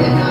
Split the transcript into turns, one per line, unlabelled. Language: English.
Yeah.